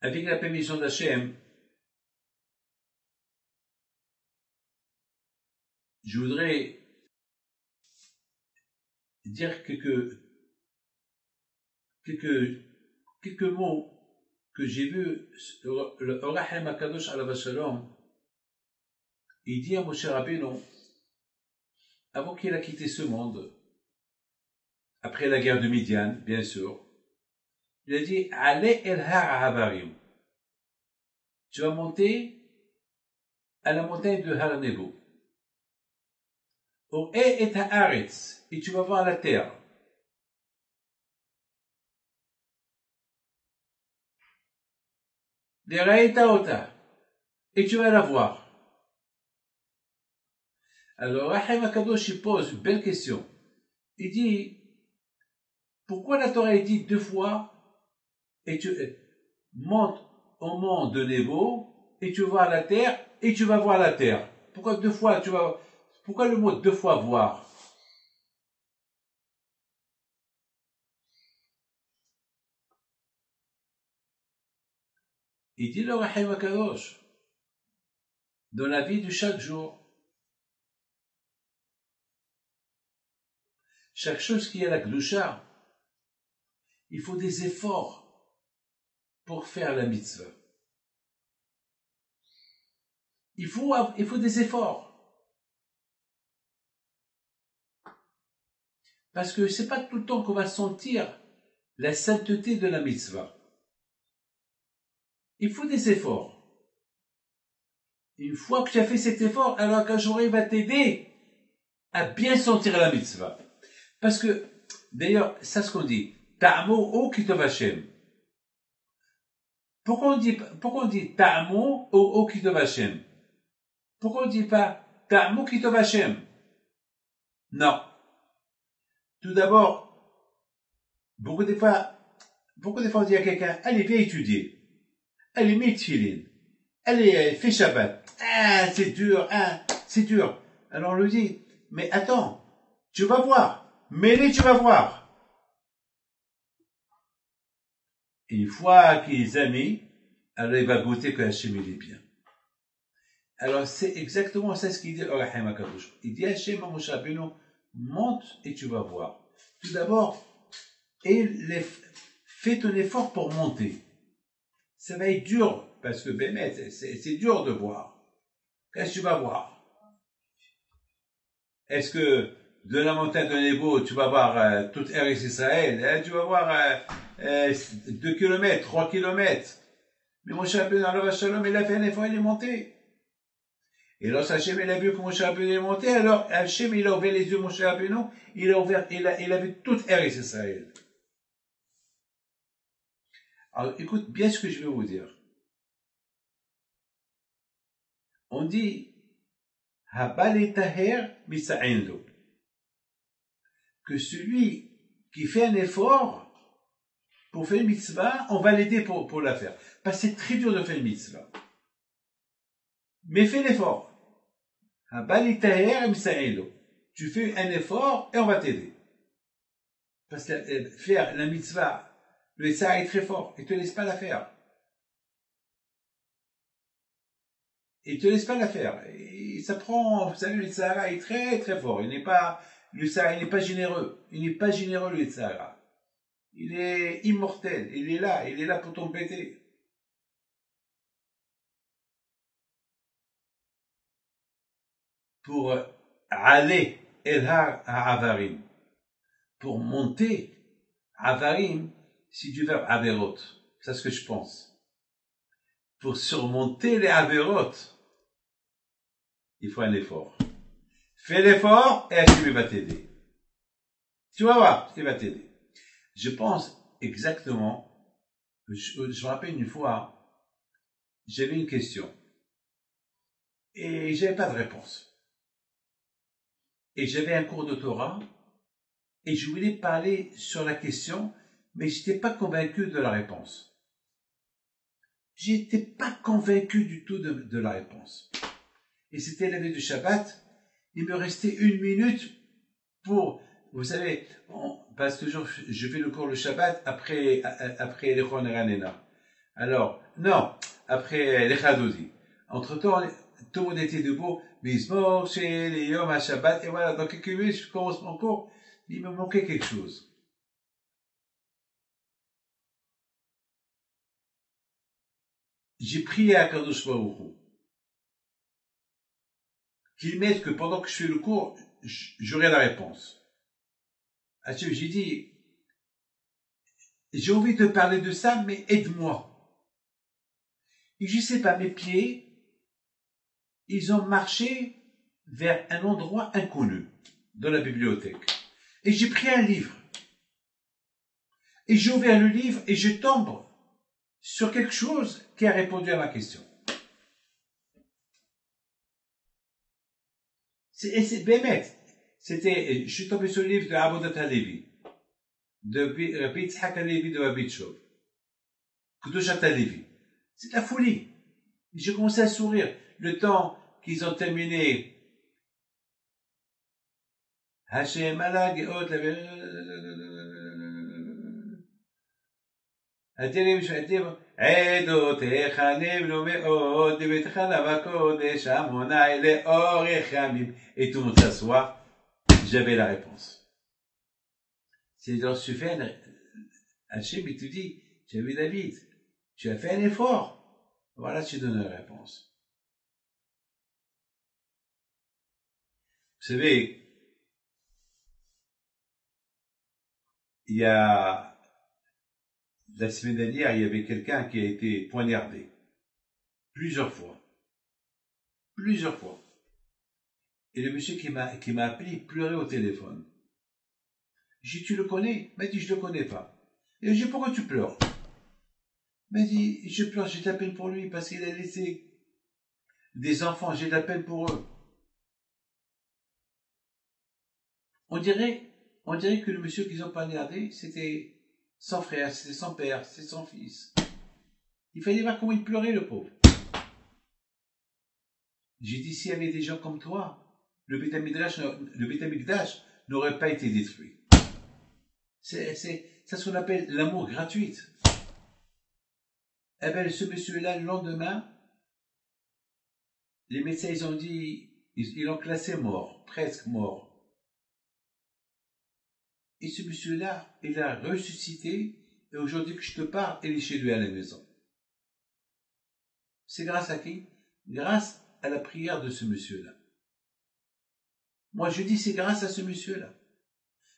Avec la permission d'Hachem, je voudrais dire quelques, quelques, quelques mots que j'ai vus, le Orahem Akadosh Shalom, il dit à Moshe Rabbeinu, avant qu'il a quitté ce monde, après la guerre de Midian, bien sûr, il a dit, allez el har Havarim. Tu vas monter à la montagne de Har Nebo. et et tu vas voir la terre. et tu vas la voir. Alors, Rahim Akadosh pose une belle question. Il dit, pourquoi la Torah dit deux fois, et tu montes au mont de Nebo, et tu vois la terre, et tu vas voir la terre? Pourquoi deux fois tu vas, pourquoi le mot deux fois voir? Il dit le Rahim Akadosh, dans la vie de chaque jour, chaque chose qui est la Gdusha, il faut des efforts pour faire la mitzvah. Il faut, des efforts. Parce que c'est pas tout le temps qu'on va sentir la sainteté de la mitzvah. Il faut des efforts. Une fois que tu as fait cet effort, alors qu'un va t'aider à bien sentir la mitzvah. Parce que, d'ailleurs, ça ce qu'on dit, Ta'amo o kitov Hashem. Pourquoi on dit, pourquoi on dit Ta'amo o kitov Hashem? Pourquoi on dit pas Ta'amo kitov Hashem? Non. Tout d'abord, beaucoup de fois, beaucoup de fois on dit à quelqu'un, allez, viens étudier. Allez, mets tefillin. Allez, fais Shabbat. Ah, c'est dur, ah, c'est dur. Alors on lui dit, mais attends, tu vas voir. Mais tu vas voir. Une fois qu'il mis, alors il va goûter que Hachem est bien. Alors c'est exactement ça ce qu'il dit Akadosh. Il dit Hachem Moshe monte et tu vas voir. Tout d'abord, fais ton effort pour monter. Ça va être dur, parce que Bémet, c'est dur de voir. Qu'est-ce que tu vas voir? Est-ce que de la montagne de Nebo, tu vas voir euh, toute Eretz Israël, hein, tu vas voir euh, 2 euh, km, 3 km. Mais mon Rabbeinu, alors Shalom, il a fait un effort, il est monté. Et lorsque Hachem, il a vu que mon Rabbeinu est monté, alors Hachem, il a ouvert les yeux de mon Rabbeinu, il a ouvert, il a, il a vu toute Eretz Israël. Alors, écoute bien ce que je vais vous dire. On dit, que celui qui fait un effort pour faire une mitzvah, on va l'aider pour, pour la faire. Parce que c'est très dur de faire une mitzvah. Mais fais l'effort. Tu fais un effort et on va t'aider. Parce que euh, faire la mitzvah, le Yitzhak est très fort. Il te laisse pas la faire. Il te laisse pas la faire. Et ça prend, vous savez, le Yitzhak est très très fort. Il n'est pas, le Sahara, il n'est pas généreux. Il n'est pas généreux, le Sahara. Il est immortel. Il est là. Il est là pour t'embêter. Pour aller Elhar à Avarim. Pour monter Avarim, si tu veux Averot. C'est ce que je pense. Pour surmonter les Averot, il faut un effort. Fais l'effort et Hachem va t'aider. Tu vas voir, il va t'aider. Je pense exactement, je, me rappelle une fois, j'avais une question et j'avais pas de réponse. Et j'avais un cours de Torah et je voulais parler sur la question, mais j'étais pas convaincu de la réponse. J'étais pas convaincu du tout de, la réponse. Et c'était la du Shabbat, il me restait une minute pour vous savez, on passe toujours, je fais le cours le Shabbat après, après les Ranena. Alors, non, après les. Entre temps, tout le monde était debout, Bismor, chez les Yom à Shabbat, et voilà, dans quelques minutes, je commence mon cours, il me manquait quelque chose. J'ai prié à Kadosh Baruch qu'il m'aide que pendant que je fais le cours, j'aurai la réponse. J'ai dit, j'ai envie de parler de ça, mais aide-moi. Et je sais pas, mes pieds, ils ont marché vers un endroit inconnu dans la bibliothèque. Et j'ai pris un livre. Et j'ai ouvert le livre et je tombe sur quelque chose qui a répondu à ma question. Et c'est Bémet C'était, je suis tombé sur le livre de Abodat Levi, de Rabbi Tzhak Levi de Rabbi Tchov, Kudushat Levi. C'est la folie. J'ai commencé à sourire. Le temps qu'ils ont terminé Hashem Alag et autres, עדותיך נבנו מאוד, בביתך בקודש, עמוני לאורך ימים. Et tout le monde s'assoit, j'avais la réponse. C'est dans ce fait, Hachem, il te dit, tu as vu David, tu as fait un effort. Voilà, tu donnes la réponse. Vous savez, il y a la semaine dernière, il y avait quelqu'un qui a été poignardé. Plusieurs fois. Plusieurs fois. Et le monsieur qui m'a, qui m'a appelé pleurait au téléphone. J'ai dit, tu le connais? Il m'a dit, je le connais pas. Et j'ai dit, pourquoi tu pleures? Il m'a dit, je pleure, j'ai de la peine pour lui parce qu'il a laissé des enfants, j'ai de la peine pour eux. On dirait, on dirait que le monsieur qu'ils ont poignardé, c'était son frère, c'était son père, c'est son fils. Il fallait voir comment il pleurait, le pauvre. J'ai dit, s'il y avait des gens comme toi, le Betamikdash n'aurait pas été détruit. C'est, ce qu'on appelle l'amour gratuit. Eh bien, ce monsieur-là, le lendemain, les médecins, ils ont dit, ils l'ont classé mort, presque mort. Et ce monsieur-là, il a ressuscité, et aujourd'hui que je te parle, il est chez lui à la maison. C'est grâce à qui? Grâce à la prière de ce monsieur-là. Moi, je dis c'est grâce à ce monsieur-là.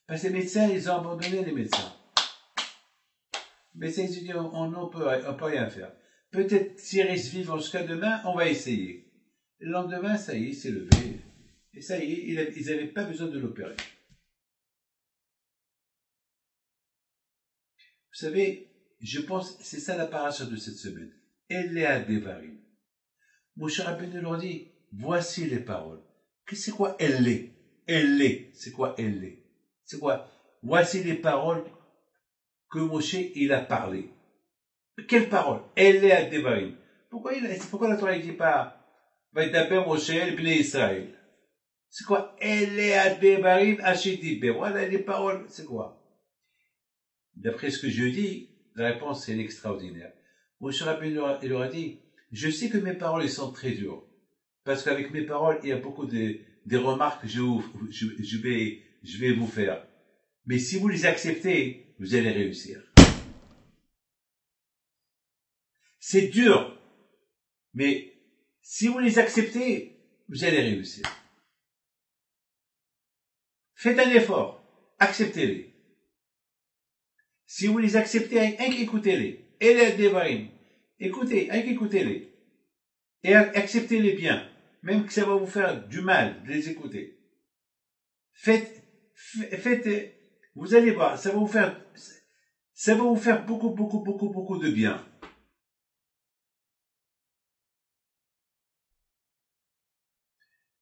Parce que les médecins, ils ont abandonné les médecins. Les médecins, ils ont dit, on ne peut, rien faire. Peut-être s'il reste vivant jusqu'à demain, on va essayer. Le lendemain, ça y est, il s'est levé. Et ça y est, ils n'avaient pas besoin de l'opérer. Vous savez, je pense, c'est ça la paracha de cette semaine. Elle est à Devarim. Moshe Rabbeinu leur dit, voici les paroles. C'est quoi elle est? Elle est. C'est quoi elle est? C'est quoi? Voici les paroles que Moshe, il a parlé. Quelles paroles? Elle est à Devarim. Pourquoi il, pourquoi la Torah ne dit pas, va taper Moshe, le Israël? C'est quoi? Elle est à Devarim, Hachidibé. Voilà les paroles. C'est quoi? D'après ce que je dis, la réponse est extraordinaire. Moshe Rabbeinu il leur a dit, je sais que mes paroles sont très dures, parce qu'avec mes paroles, il y a beaucoup de, des remarques que je, je, vais, je vais vous faire. Mais si vous les acceptez, vous allez réussir. C'est dur, mais si vous les acceptez, vous allez réussir. Faites un effort, acceptez-les. Si vous les acceptez, écoutez-les. Et les. Écoutez, écoutez-les. Et acceptez-les bien. Même que ça va vous faire du mal de les écouter. Faites, faites, vous allez voir, ça va vous faire, ça va vous faire beaucoup, beaucoup, beaucoup, beaucoup de bien.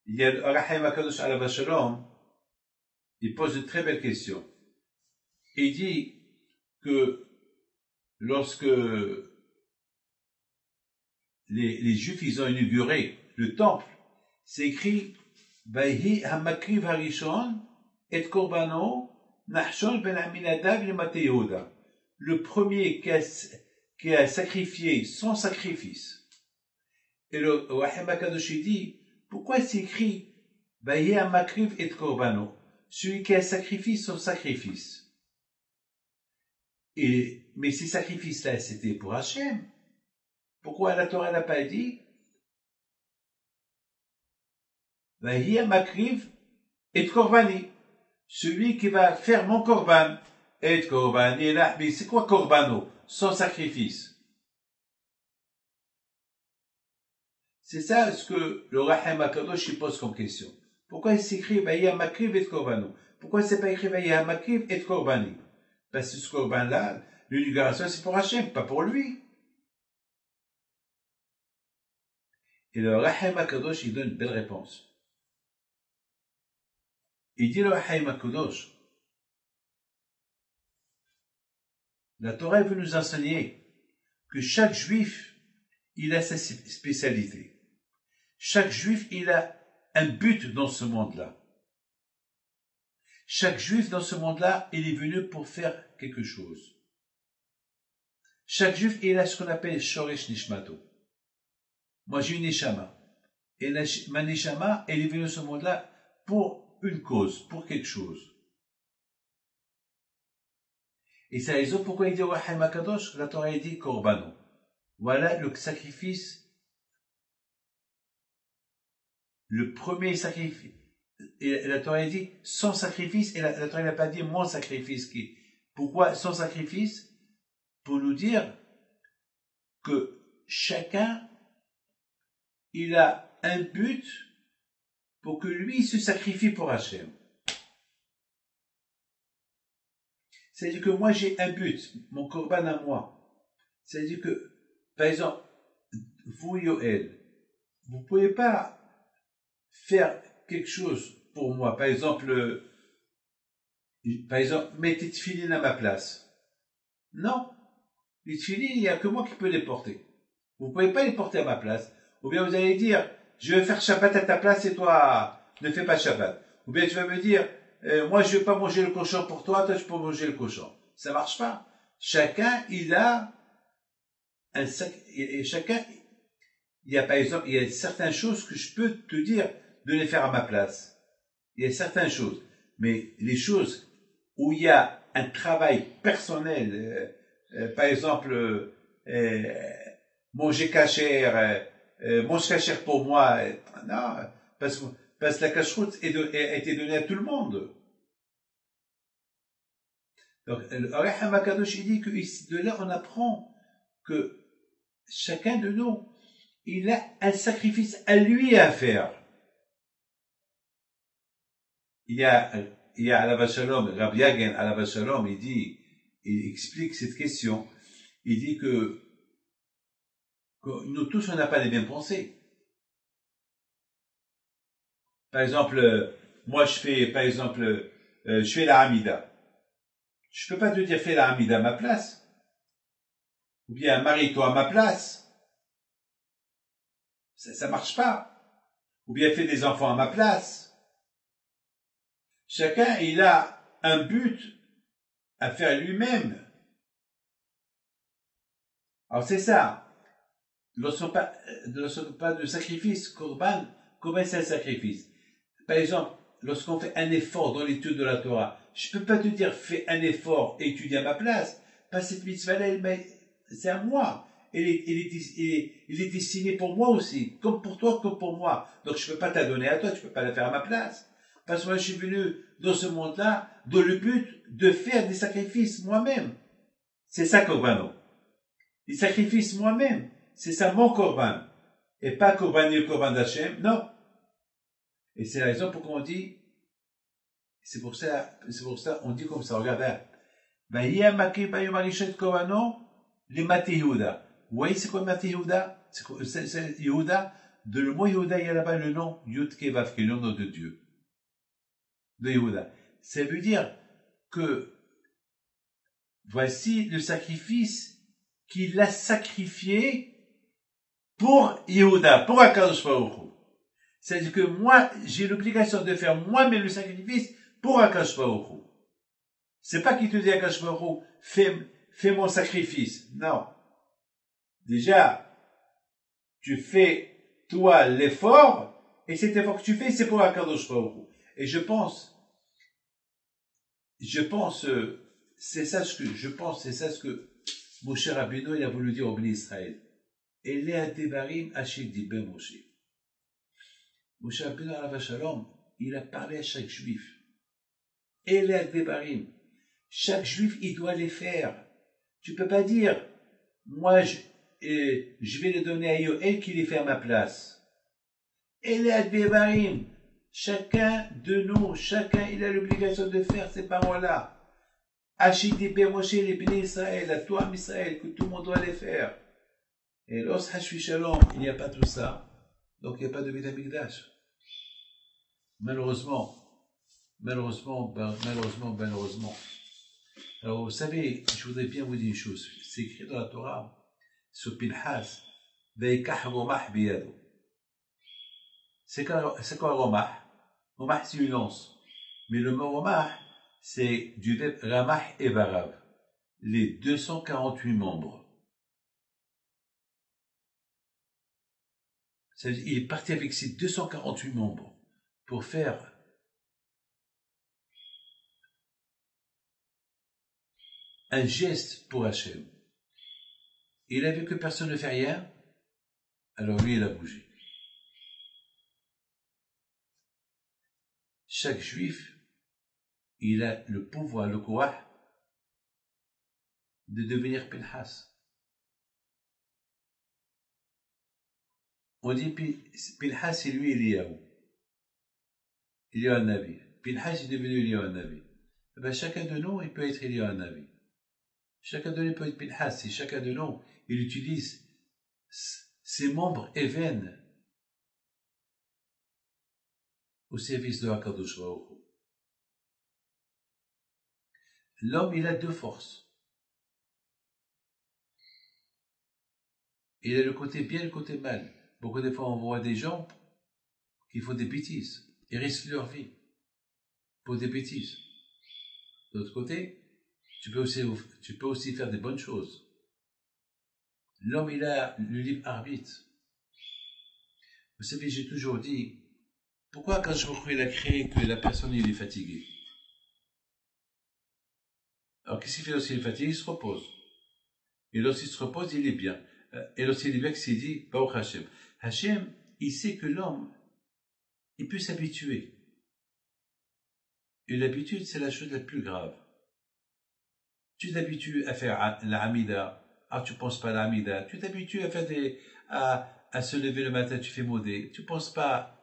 Il y a il pose une très belle question. Il dit, que lorsque les, les Juifs ils ont inauguré le temple, c'est écrit Hamakriv Harishon et Korbano, ben Aminadav Yehuda. Le premier qui a, sacrifié son sacrifice. Et le Wahem Akadosh dit, pourquoi c'est écrit Makriv et Korbano? Celui qui a sacrifié son sacrifice. Et, mais ces sacrifices-là, c'était pour Hachem. Pourquoi la Torah n'a pas dit Makriv et Korbani Celui qui va faire mon Korban. Et Korbani là. Mais c'est quoi Korbano? Son sacrifice. C'est ça ce que le Rahim Akadosh pose comme question. Pourquoi il s'écrit Vaya Makriv et Korbano? Pourquoi c'est pas écrit Vaya Makriv et Korbani? Parce que ce Korban-là, l'inauguration, c'est pour Hachem, pas pour lui. Et le Rahim Akadosh, il donne une belle réponse. Dit le la Torah veut nous enseigner que chaque juif, il a sa spécialité. Chaque juif, il a un but dans ce monde-là. Chaque juif dans ce monde-là, il est venu pour faire quelque chose. Chaque juif, il a ce qu'on appelle Shoresh Nishmato. Moi, j'ai une Neshama. Et ma Neshama, elle est venue dans ce monde-là pour une cause, pour quelque chose. Et c'est la raison pourquoi il dit Wahai Makadosh, la Torah dit Korbano. Voilà le sacrifice le premier sacrifice. Et la Torah dit sans sacrifice, et la, Torah n'a pas dit mon sacrifice. Qui, pourquoi sans sacrifice? Pour nous dire que chacun, il a un but pour que lui se sacrifie pour Hachem. C'est-à-dire que moi j'ai un but, mon corban à moi. C'est-à-dire que, par exemple, vous, Yoel, vous ne pouvez pas faire quelque chose pour moi. Par exemple, euh, par exemple, mettez tefillin à ma place. Non. Les tefillin, il n'y a que moi qui peux les porter. Vous ne pouvez pas les porter à ma place. Ou bien vous allez dire, je vais faire Shabbat à ta place et toi, ne fais pas Shabbat. Ou bien tu vas me dire, euh, moi je vais pas manger le cochon pour toi, toi tu peux manger le cochon. Ça marche pas. Chacun, il a un sac, et chacun, il y a par exemple, il y a certaines choses que je peux te dire, de les faire à ma place. Il y a certaines choses. Mais les choses où il y a un travail personnel, euh, euh, par exemple, euh, manger cachère, manger cachère pour moi, non, parce que, parce la cacheroute a été donnée à tout le monde. Donc, le Makadosh, il dit que de là, on apprend que chacun de nous, il a un sacrifice à lui à faire il y a, il y a la Shalom, Rabbi la Shalom, il dit, il explique cette question. Il dit que nous tous, on n'a pas les mêmes pensées. Par exemple, moi, je fais, par exemple, euh, je fais la Hamida. Je peux pas te dire fais la Hamida à ma place. Ou bien marie-toi à ma place. Ça, ça marche pas. Ou bien fais des enfants à ma place. Chacun, il a un but à faire lui-même. Alors c'est ça. Lorsqu'on parle pas de sacrifice, Korban, comment c'est un sacrifice Par exemple, lorsqu'on fait un effort dans l'étude de la Torah, je peux pas te dire fais un effort et étudie à ma place, pas cette mitzvah-là, c'est à moi. Il est, il, est, il, est, destiné pour moi aussi, comme pour toi, comme pour moi. Donc je peux pas t'adonner donner à toi, tu peux pas la faire à ma place. Parce que moi, je suis venu dans ce monde-là dans le but de faire des sacrifices moi-même. C'est ça, Corbano. Des sacrifices moi-même. C'est ça mon Corban. Et pas Corban et Corban d'Hachem. Non. Et c'est la raison pour qu'on dit, c'est pour ça, c'est pour ça, on dit comme ça, regardez. Yehuda. Vous voyez c'est quoi Mati Yehuda? C'est Yehuda? De le mot Yehuda, il y a là-bas le nom Yud le nom de Dieu de Yehuda. Ça veut dire que voici le sacrifice qu'il a sacrifié pour Yehuda, pour Akadosh Baruch C'est-à-dire que moi, j'ai l'obligation de faire moi-même le sacrifice pour Akash Baruch C'est pas qu'il te dit Akash Baruch fais, fais mon sacrifice. Non. Déjà, tu fais, toi, l'effort, et cet effort que tu fais, c'est pour Akadosh Baruch Et je pense, je pense, euh, c'est ça ce que, je pense, c'est ça ce que Moshe Rabbeinu, il a voulu dire au Bnei Israël. Elea Devarim Hachid Ben Moshe. Moshe Rabbeinu, Shalom, il a parlé à chaque juif. Elea Devarim. Chaque juif, il doit les faire. Tu peux pas dire, moi, je, et je vais les donner à Yoel qui les fait à ma place. Elea Devarim. Chacun de nous, chacun, il a l'obligation de faire ces paroles-là. Achidi Moshe les bénis Israël, à toi Israël, que tout le monde doit les faire. Et lorsque Shalom, il n'y a pas tout ça. Donc il n'y a pas de Bidamigdash. Malheureusement, malheureusement, ben, malheureusement, malheureusement. Alors vous savez, je voudrais bien vous dire une chose. C'est écrit dans la Torah, sur Pinhas, C'est quoi, c'est quoi Romah Romah, c'est une lance. Mais le mot Romah, c'est du Ramah et Barav, les 248 membres. Il est parti avec ses 248 membres pour faire un geste pour Hachem. Il a vu que personne ne fait rien, alors lui, il a bougé. Chaque juif, il a le pouvoir, le courage de devenir Pinhas. On dit Pinhas, c'est lui Eliyahu. Eliyahu Navi. Pinhas est devenu Eliyahu Navi. Eh ben, chacun de nous, il peut être Eliyahu Navi. Chacun de nous peut être Pinhas. Si chacun de nous, il utilise ses membres et veines au service de Hakadosh L'homme, il a deux forces. Il a le côté bien et le côté mal. Beaucoup de fois, on voit des gens qui font des bêtises. Ils risquent leur vie pour des bêtises. De l'autre côté, tu peux aussi, faire des bonnes choses. L'homme, il a le libre arbitre. Vous savez, j'ai toujours dit, pourquoi quand je il a créé que la personne, il est fatiguée Alors, qu'est-ce qu'il fait lorsqu'il est fatigué? Il se repose. Et lorsqu'il se repose, il est bien. Euh, et lorsqu'il est bien, il dit, Baruch Hashem. Hashem, il sait que l'homme, il peut s'habituer. Et l'habitude, c'est la chose la plus grave. Tu t'habitues à faire la Hamida, ah, tu penses pas à la Hamida. Tu t'habitues à faire des, à, se lever le matin, tu fais modé. Tu penses pas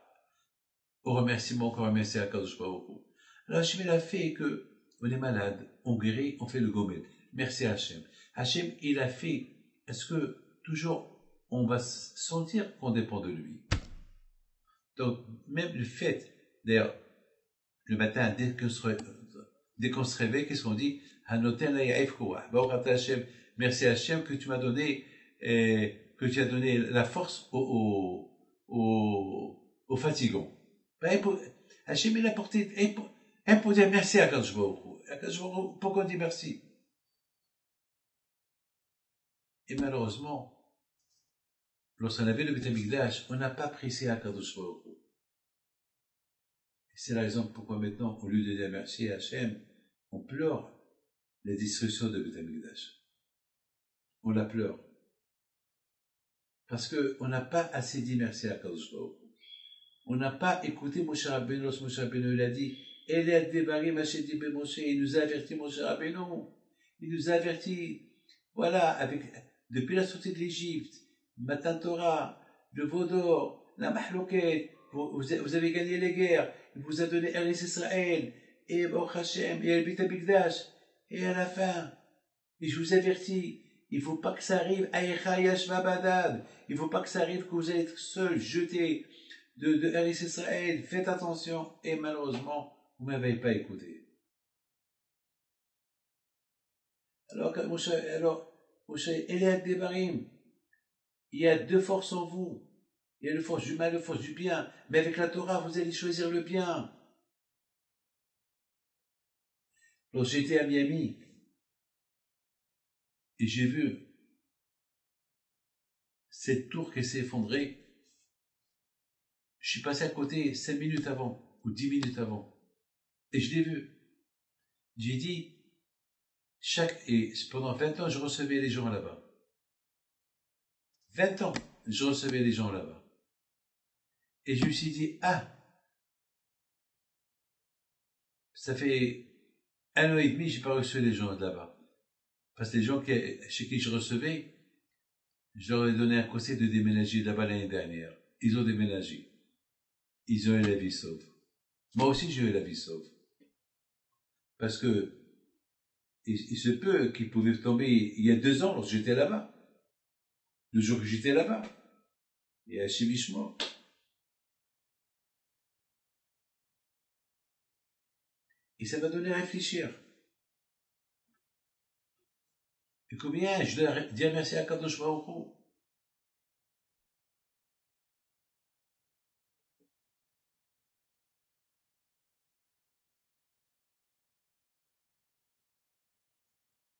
au remerciement qu'on remercie à Kadosh Baruch Alors Hachem, a fait que, on est malade, on guérit, on fait le gomet. Merci à Hachem. Hachem, il a fait, est-ce que toujours on va sentir qu'on dépend de lui. Donc, même le fait, d'ailleurs, le matin, dès qu'on se, réveille, qu'est-ce qu'on dit? Merci Hachem que tu m'as donné, eh, que tu as donné la force aux, aux, aux, fatigants. Ben, Hachem, il a porté, pour dire merci à Kadosh Pourquoi on dit merci? Et malheureusement, lorsqu'on avait le Beth on n'a pas apprécié Akadosh Baruch C'est la raison pourquoi maintenant, au lieu de dire merci à Hachem, on pleure la destruction de Beth On la pleure. Parce qu'on n'a pas assez dit merci à Baruch On n'a pas écouté Moshe Rabbeinu lorsque Moshe Rabbeinu l'a dit. Eliad Devarim Ben Moshe, il nous a averti Moshe Rabbeinu. Il nous a averti, voilà, avec, depuis la sortie de l'Égypte, Matan Torah, le Vaudor, la Mahlouket, vous, avez gagné les guerres, il vous a donné Eris Israël, et Baruch Hashem, et Elbit Abigdash, et à la fin, et je vous avertis, il faut pas que ça arrive, il faut pas que ça arrive que vous allez être seul, jeté de, de Israël, faites attention, et malheureusement, vous m'avez pas écouté. Alors, alors, Moshe, Eliad Devarim, il y a deux forces en vous. Il y a la force du mal et la force du bien. Mais avec la Torah, vous allez choisir le bien. Lorsque j'étais à Miami, et j'ai vu cette tour qui s'est effondrée, je suis passé à côté cinq minutes avant, ou dix minutes avant, et je l'ai vu. J'ai dit, chaque, et pendant 20 ans, je recevais les gens là-bas. 20 ans, je recevais les gens là-bas. Et je me suis dit, ah, ça fait un an et demi, j'ai pas reçu les gens là-bas. Parce que les gens chez qui je recevais, je leur ai donné un conseil de déménager là-bas l'année dernière. Ils ont déménagé. Ils ont eu la vie sauve. Moi aussi, j'ai eu la vie sauve. Parce que il, se peut qu'ils pouvaient tomber il y a deux ans lorsque j'étais là-bas. Le jour que j'étais là-bas. Et Chivishmo. Et ça m'a donné à réfléchir. Et combien je dois dire merci à Kadosh Baruch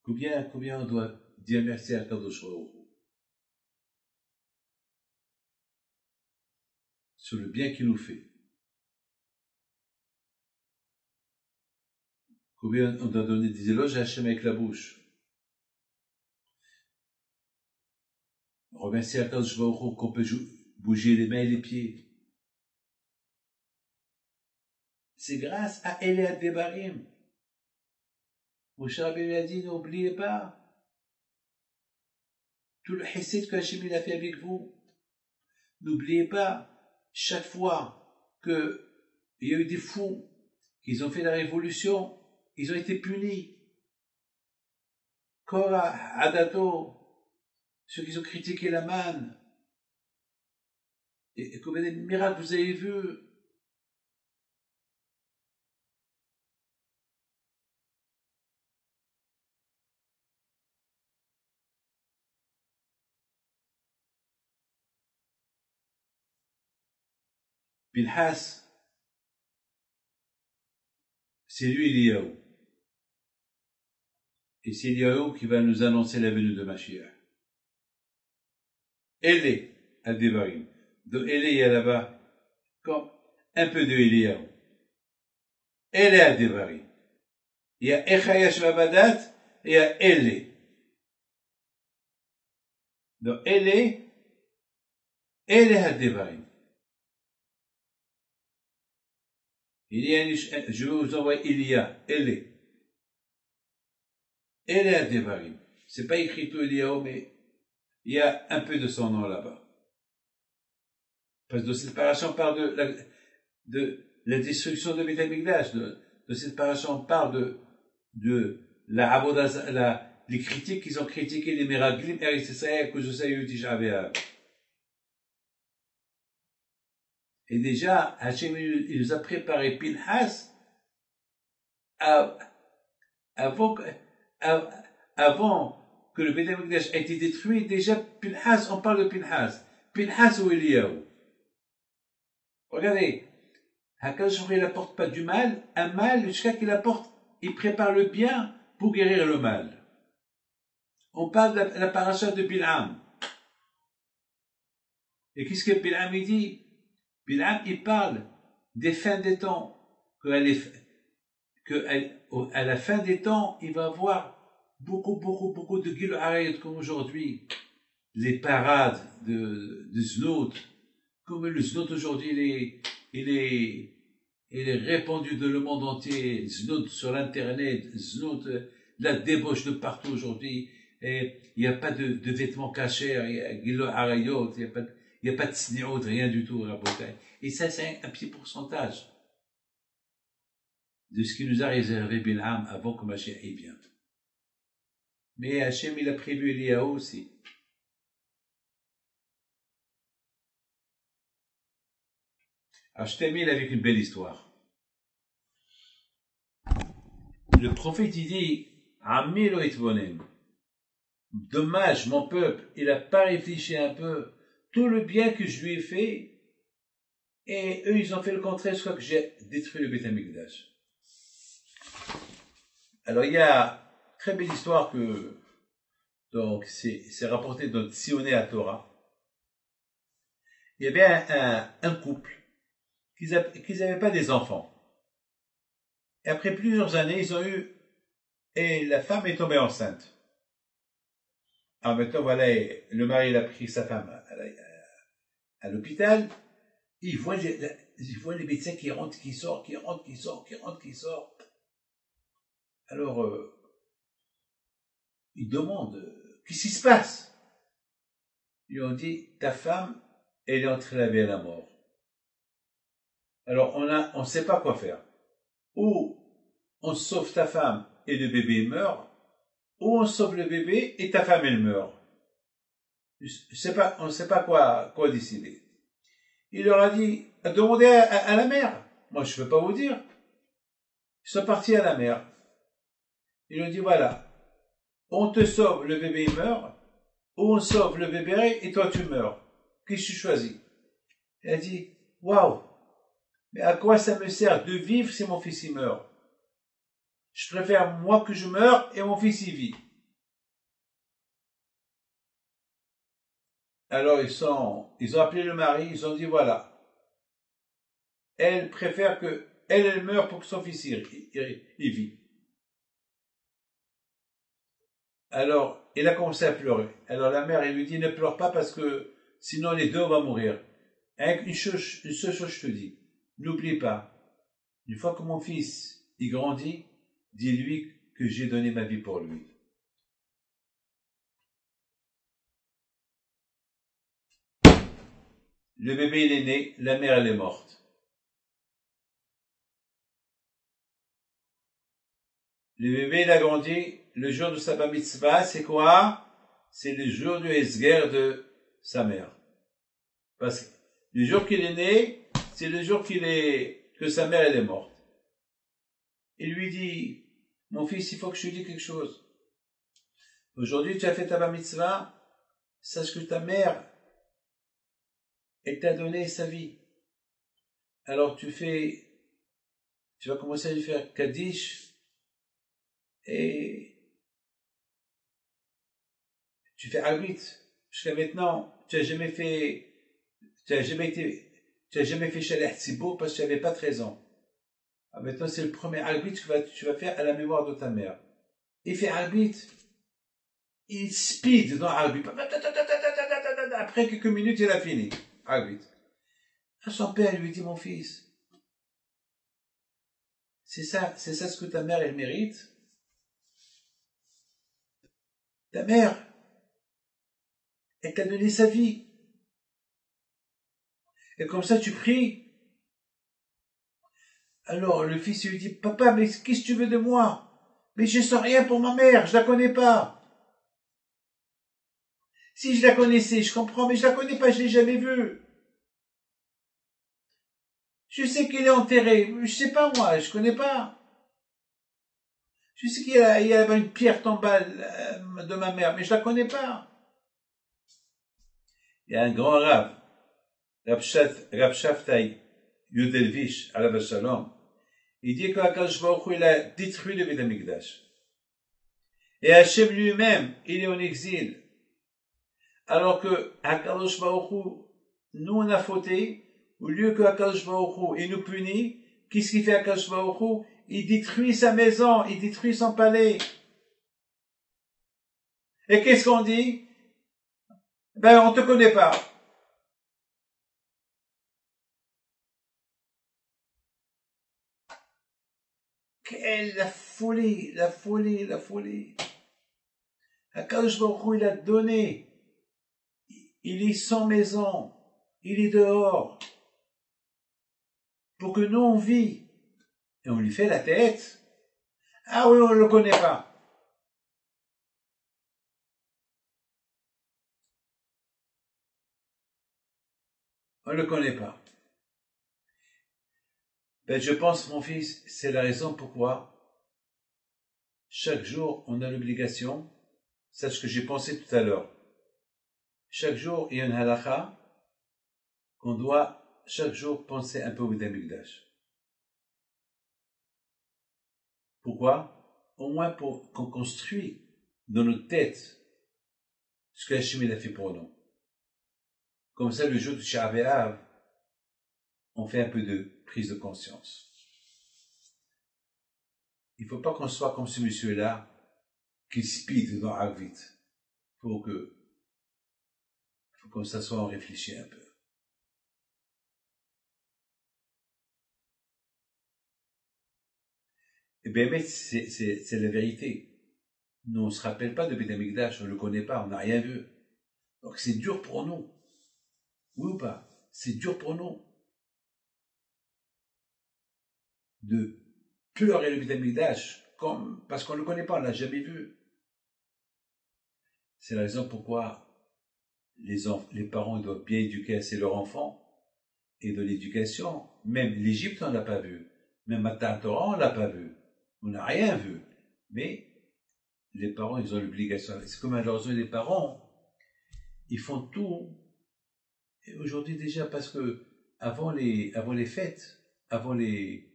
Combien, combien on doit dire merci à Kadosh Baruch sur le bien qu'il nous fait. Combien on doit donner des éloges à Hachem avec la bouche? Remercier à Kadosh qu'on peut bouger les mains et les pieds. C'est grâce à Eléa Debarim. Moshe Rabbeinu a dit, n'oubliez pas tout le chesed que Hachem a fait avec vous. N'oubliez pas, chaque fois qu'il y a eu des fous, qu'ils ont fait la révolution, ils ont été punis. Korah, Adato, ceux qui ont critiqué la manne. Et, combien de miracles vous avez vus Pinhas, c'est lui Eliyahu. Et c'est Eliyahu qui va nous annoncer la venue de Mashiach. Ele, Al-Devarim. De Ele, il y a là-bas comme un peu de Eliyahu. Ele Al-Devarim. Il y a Echayash Vabadat et il y a Ele. Donc Ele, Ele Al-Devarim. Il y a je vais vous envoyer il y a, elle est. Elle est à Devarim. C'est pas écrit tout Eliyahu, mais il y a un peu de son nom là-bas. Parce que de cette séparation parle de la, de la destruction de Betamikdash. De, de cette séparation parle de, de la, la, les critiques qu'ils ont critiqué les miracles, et à cause de ça, il y a eu Et déjà, Hachem, il nous a préparé Pinhas avant, avant que le Beth ait été détruit. Déjà, Pinhas, on parle de Pinhas. Pinhas ou Eliyahu. Regardez, Hakadosh il n'apporte pas du mal, un mal jusqu'à qu'il apporte, il prépare le bien pour guérir le mal. On parle de la paracha de Bil'am. Et qu'est-ce que Bil'am dit? Bilam, il parle des fins des temps, que, à la fin des temps, il va avoir beaucoup, beaucoup, beaucoup de Gil comme aujourd'hui. Les parades de, de Znout, comme le Znout aujourd'hui, il est, il est, il est répandu dans le monde entier. Znout sur l'internet, Znout, la débauche de partout aujourd'hui. Et il n'y a pas de, vêtements cachés, il y a Gilo Arayot, il n'y a pas de, il n'y a pas de tsniout, rien du tout. Et ça, c'est un, petit pourcentage de ce qui nous a réservé Bilham avant que Mashiach y vienne. Mais Hachem, il a prévu Elia aussi. Alors, je termine une belle histoire. Le prophète, il dit. Dommage, mon peuple, il n'a pas réfléchi un peu tout le bien que je lui ai fait, et eux, ils ont fait le contraire, soit que j'ai détruit le Beth Alors il y a une très belle histoire que donc c'est rapporté dans Sioné à Torah. Il y avait un, un, couple qui n'avaient pas des enfants. Et après plusieurs années, ils ont eu et la femme est tombée enceinte. Alors maintenant, voilà, le mari il a pris sa femme à, l'hôpital. Il voit, il voit les médecins qui rentrent, qui sortent, qui rentrent, qui sortent, qui rentrent, qui sortent. Alors, euh, il demande, qu'est-ce qui se passe? Ils ont dit, ta femme, elle est vie à la mort. Alors, on a, on sait pas quoi faire. Ou on sauve ta femme et le bébé meurt, ou on sauve le bébé et ta femme elle meurt. On ne sait pas quoi, quoi décider. Il leur a dit, demandez à, la mère. Moi, je ne peux pas vous dire. Ils sont partis à la mère. Il lui dit, voilà, on te sauve, le bébé meurt, ou on sauve le bébé et toi tu meurs. Qu'est-ce que tu choisis? Elle a dit, waouh, mais à quoi ça me sert de vivre si mon fils y meurt? Je préfère moi que je meure et mon fils y vit. Alors ils sont, ils ont appelé le mari, ils ont dit voilà, elle préfère que elle, elle meurt pour que son fils y, vit. Alors, il a commencé à pleurer. Alors la mère, elle lui dit, ne pleure pas parce que sinon les deux vont mourir. Une, chose, seule chose je te dis, n'oublie pas, une fois que mon fils y grandit, dis-lui que j'ai donné ma vie pour lui. Le bébé il est né, la mère elle est morte. Le bébé il a grandi, le jour de sa bar mitzvah, c'est quoi? C'est le jour du esguer de sa mère. Parce que le jour qu'il est né, c'est le jour qu'il est, que sa mère elle est morte. Il lui dit, mon fils, il faut que je te dise quelque chose. Aujourd'hui, tu as fait ta bar mitzvah, sache que ta mère, elle t'a donné sa vie. Alors tu fais, tu vas commencer à lui faire Kaddish, et tu fais arbitre. Jusqu'à maintenant, tu n'as jamais fait, tu n'as jamais été, tu n'as jamais fait Shaleh Tzibour parce que tu n'avais pas 13 ans. Ah, maintenant, c'est le premier arbitre que tu vas, faire à la mémoire de ta mère. Il fait arbitre. Il speed dans arbitre. Après quelques minutes, il a fini. Arbitre. À son père, lui dit, mon fils, c'est ça, c'est ça ce que ta mère, elle mérite. Ta mère, elle t'a donné sa vie. Et comme ça, tu pries. Alors le fils lui dit, papa, mais qu'est-ce que tu veux de moi? Mais je sens rien pour ma mère, je la connais pas. Si je la connaissais, je comprends, mais je la connais pas, je l'ai jamais vue. Je sais qu'elle est enterrée, je sais pas moi, je connais pas. Je sais qu'il y, a une pierre tombale euh, de ma mère, mais je la connais pas. Il y a un grand rab, Rab Shaftai Yudelvish, Shalom. Il dit que Akash il a détruit le Beth Et Hachem lui-même, il est en exil. Alors que Akadosh nous on a fauté, au lieu que Akadosh il nous punit, qu'est-ce qu'il fait Akadosh il détruit sa maison, il détruit son palais. Et qu'est-ce qu'on dit? Ben, on te connaît pas. La folie, la folie, la folie. Akadosh Baruch il a donné. Il est sans maison. Il est dehors. Pour que nous on vit et on lui fait la tête. Ah oui, on ne le connaît pas. On ne le connaît pas. Ben, je pense, mon fils, c'est la raison pourquoi chaque jour on a l'obligation, c'est ce que j'ai pensé tout à l'heure. Chaque jour, il y a une halakha qu'on doit chaque jour penser un peu au Mikdash. Pourquoi? Au moins pour qu'on construise dans notre tête ce que Hachem a fait pour nous. Comme ça, le jour du Shabbat, on fait un peu de prise de conscience. Il ne faut pas qu'on soit comme ce monsieur-là qui speed dans Arvit. Il faut que, faut qu'on s'assoie, on réfléchit un peu. Et bien, c'est la vérité. Nous, on ne se rappelle pas de Beth on ne le connaît pas, on n'a rien vu. Donc c'est dur pour nous. Oui ou pas? C'est dur pour nous. De pleurer le Beth comme, parce qu'on ne le connaît pas, on ne l'a jamais vu. C'est la raison pourquoi les, les parents doivent bien éduquer assez leurs enfants. Et de l'éducation, même l'Égypte, on ne l'a pas vu. Même Matan Torah, on ne l'a pas vu. On n'a rien vu. Mais les parents, ils ont l'obligation. C'est comme malheureusement les parents, ils font tout. Et aujourd'hui déjà, parce que avant les, avant les fêtes, avant les,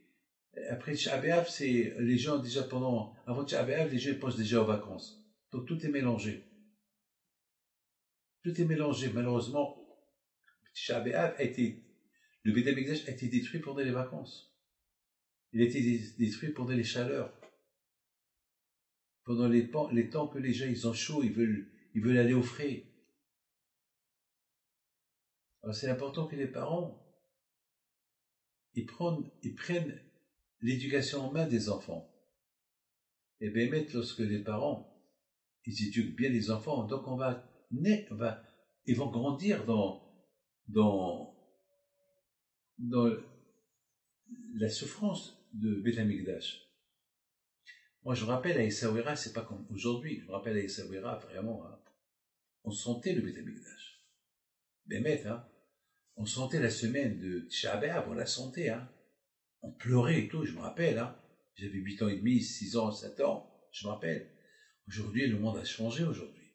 après Tchabéav, c'est les gens déjà pendant, avant Tchabéav, les gens pensent déjà aux vacances. Donc tout est mélangé. Tout est mélangé. Malheureusement, Tchabéav a été, le Beth a été détruit pendant les vacances. Il a été détruit pendant les chaleurs pendant les, temps que les gens ils ont chaud, ils veulent, ils veulent aller au frais. Alors c'est important que les parents ils prennent, ils prennent l'éducation en main des enfants. Et bien lorsque les parents ils éduquent bien les enfants, donc on va on va, ils vont grandir dans dans dans la souffrance de Beth moi, je rappelle à Essaouira, c'est pas comme aujourd'hui, je rappelle à Essaouira, vraiment, hein, on sentait le Betamikdash. Bémet, hein, on sentait la semaine de Tchabéab, on la sentait, hein. On pleurait et tout, je me rappelle, hein. J'avais 8 ans et demi, 6 ans, 7 ans, je me rappelle. Aujourd'hui, le monde a changé aujourd'hui.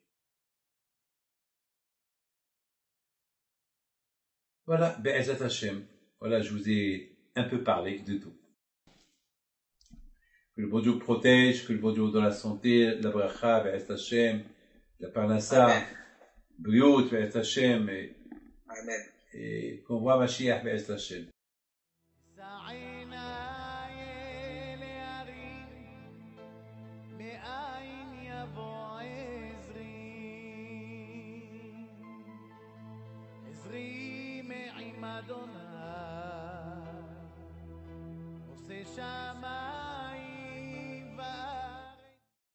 Voilà, Be'ezat Hashem. Voilà, je vous ai un peu parlé de tout que le bon Dieu protège, que le bon Dieu donne la santé, la bracha, Be'ez Hashem, la parnassa, Briot, Be'ez Hashem, et, et qu'on voit Mashiach, Be'ez Hashem.